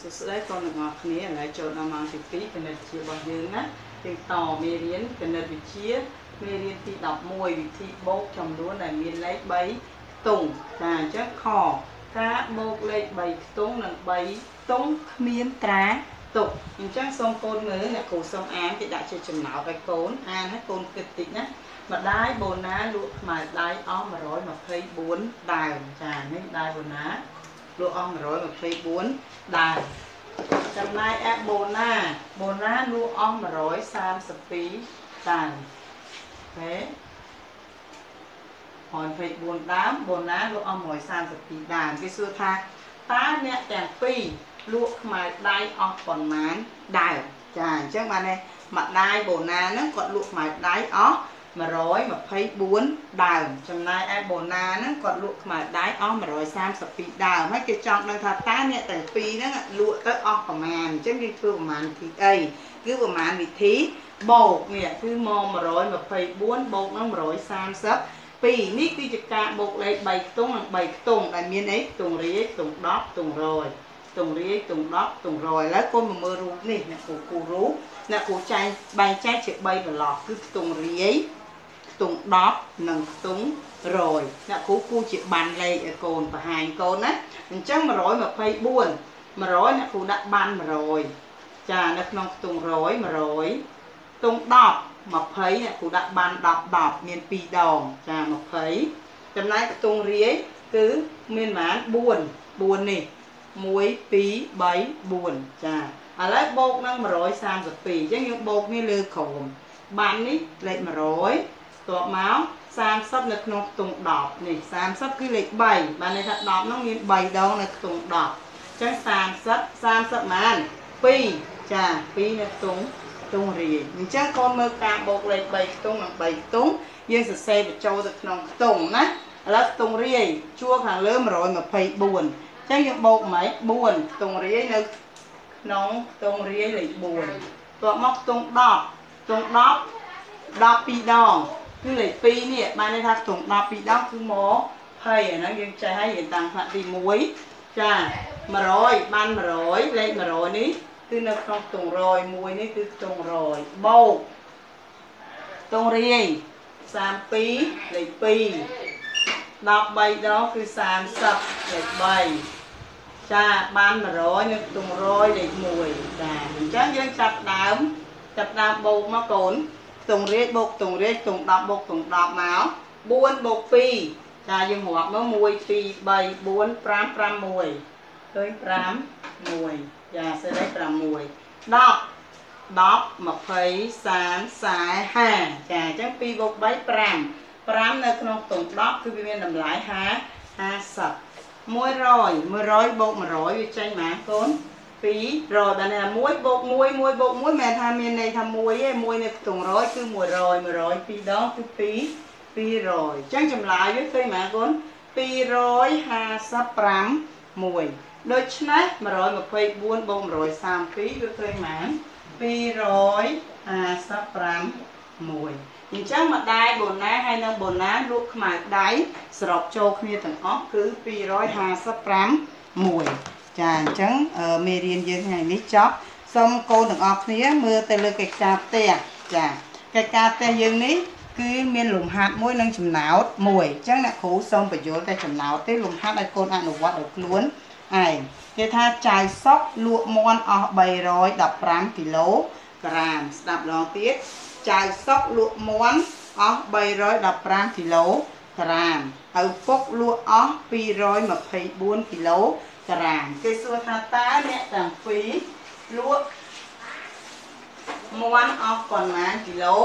សួស្តីកូនទាំងអស់គ្នាឥឡូវចូលដល់ម៉ោងទី2គណិតវិទ្យារបស់យើងណាយើងតមេរៀនគណិតវិទ្យាមេរៀនទី11វិធីបូកចំនួនដែលមានលេខ3ខ្ទង់ចាអញ្ចឹងខការបូកលេខ3ខ្ទង់និង3ខ្ទង់គ្មានត្រាទុកអញ្ចឹងសូមកូនមើលអ្នកគ្រូសូមអានគេដាក់ជាចំណោទឲ្យកូនអានឲ្យកូនគិតតិចណាម្ដាយបូណាលក់ខ្មៅដៃអស់124ដើមចានេះដៃបូណា លក់អស់124ដើមចំណែកអបូណាបូណាលក់អស់132ដើមហេ124ដើមបូណាលក់អស់132ដើមគេសួរថាតើអ្នកទាំងពីរលក់ខ្មៅដៃអស់ប៉ុន្មានដើមចាអញ្ចឹងបានទេម្ដាយបូណាហ្នឹងគាត់លក់ខ្មៅដៃអស់ 124ដើមចំណែកឯបូណាហ្នឹងគាត់លក់ខ្មៅដៃអស់132ដើមហើយគេចង់ដឹងថាតើអ្នកទាំងពីរហ្នឹងលក់ទៅអស់ប្រមាណអញ្ចឹងយើងធ្វើប្រមាណវិធីអីគឺប្រមាណវិធីបូកនេះគឺមក124បូកនឹង130ពីនេះគឺជាការបូកលេខ3ខ្ទង់និង3ខ្ទង់ដែលមានអីខ្ទង់រាយខ្ទង់10ខ្ទង់100ខ្ទង់រាយខ្ទង់10ខ្ទង់100ឥឡូវកូនមកមើលរូបនេះអ្នកគ្រូគូរូបអ្នកគ្រូចែកបែងចែកជា3ប្លុកគឺខ្ទង់រាយ ខ្ទង់10និងខ្ទង់100អ្នកគ្រូគូជាបានលេខឲ្យកូនបង្ហាញកូនណាអញ្ចឹង124 100អ្នកគ្រូដាក់បាន100ចានៅក្នុងខ្ទង់100 100ខ្ទង់10 20អ្នកគ្រូដាក់បាន10 10មាន2ដងចា20ចំណែកខ្ទង់រាយគឺមានប្រហែល4 4នេះ1 2 3 4ចាឥឡូវបូកនឹង132អញ្ចឹងយើងបូកនេះលើក្រោមបាននេះលេខ100 តបមក30នៅក្នុងខ្ទង់10នេះ30គឺលេខ3បានន័យថា10នោះមាន3ដងនៅខ្ទង់10អញ្ចឹង30 30ម៉ាន2ចា2នៅខ្ទង់ខ្ទង់រាយអញ្ចឹងកូនមើលការបូកលេខ3ខ្ទង់និង3ខ្ទង់យើងសរសេរបញ្ចូលទៅក្នុងខ្ទង់ណាឥឡូវខ្ទង់រាយជួរខាងលើ124អញ្ចឹងយើងបូកម៉េច4ខ្ទង់រាយនៅក្នុងខ្ទង់រាយលេខ4តបមកខ្ទង់10ខ្ទង់10 12ដង គឺលេខ2នេះបានន័យថាខ្ទង់12ដងគឺមក20អាហ្នឹងយើងចេះហើយយើងតាំងថ្នាក់ទី1ចា100បាន100លេខ100នេះគឺនៅក្នុងខ្ទង់100មួយនេះគឺខ្ទង់100បូកខ្ទង់រាយ32លេខ2 13ដងគឺ30លេខ3ចាបាន100នៅខ្ទង់100លេខ1ចាអញ្ចឹងយើងចាប់ដើមចាប់ដើមបូកមកកូន ខ្ទង់រាជបូកខ្ទង់រាជខ្ទង់10បូកខ្ទង់10មក4បូក2ចាយើងរាប់មក1 2 3 4 5 5 1ឃើញ5 1ចាសេរី6 10 10 20 30 40 50ចាអញ្ចឹង2បូក3 5 5នៅក្នុងខ្ទង់10គឺវាមានតម្លៃ50 50 100 100បូក100វាចេញប៉ុន្មានកូន 200ដល់នេះ1បូក1 1បូក1មិនមែនថាមានន័យថា1ទេ1នៅខ្ទង់100គឺ100 100 2ដងគឺ2 200អញ្ចឹងចម្លើយវាឃើញប៉ុន្មានកូន255 1ដូច្នេះ124បូក132វាឃើញប៉ុន្មាន255 1អញ្ចឹងម្ដាយបូណាហើយនិងបូណាលក់ខ្មៅដៃសរុបចូលគ្នាទាំងអស់គឺ255 1 ចាអញ្ចឹងមេរៀនយើងថ្ងៃនេះចប់សូមកូនទាំងអស់គ្នាមើលទៅលើកិច្ចការផ្ទះចាកិច្ចការផ្ទះយើងនេះគឺមានលំហាត់មួយនិងចំណោទមួយអញ្ចឹងអ្នកគ្រូសូមបញ្យល់តែចំណោទទេលំហាត់ឲ្យកូនអនុវត្តដោយខ្លួនឯងគេថាចាយសុកលក់មន់អស់315គីឡូក្រាមស្ដាប់ឡងទៀតចាយសុកលក់មន់អស់315គីឡូក្រាមឪពុកលក់អស់224គីឡូ ក្រាមគេសួរថាតើអ្នកទាំងពីរលក់មន់អស់ប៉ុន្មានគីឡូ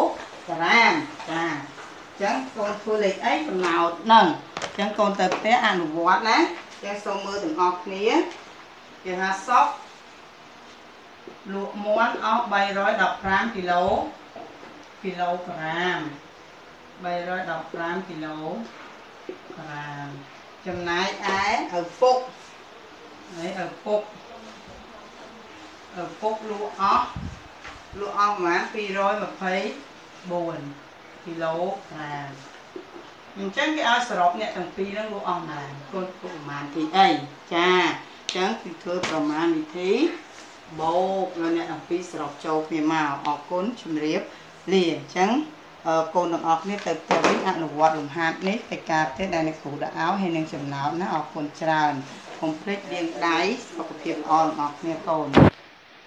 ក្រាមចាអញ្ចឹងកូនធ្វើលេខអីកំណោតហ្នឹងអញ្ចឹងកូនទៅផ្ទះអនុវត្តណាចឹងសូមមើលទាំងអស់គ្នាគេថាសក់លក់មន់អស់315គីឡូគីឡូក្រាម315គីឡូក្រាមចំណែកឯឪពុក ហើយឪពុកឪពុកលក់អស់លក់អស់ប្រហែល224គីឡូក្រាមអញ្ចឹងគេឲ្យសរុបអ្នកទាំងពីរហ្នឹងលក់អស់ណាកូនប្រមាណទីអីចាអញ្ចឹងគឺធ្វើប្រមាណវិធីបូកនៅអ្នកទាំងពីរសរុបចូលគ្នាមកអរគុណជំរាបលាអញ្ចឹងកូនទាំងអស់គ្នាទៅផ្ទះវិញអនុវត្តលំហាត់នេះឯកាទេដែលអ្នកគ្រូដាក់ឲ្យហើយនឹងចំណោទណាអរគុណច្រើន កុំភ្លេចលាងដៃសុខភាពល្អរបស់គ្នាកូន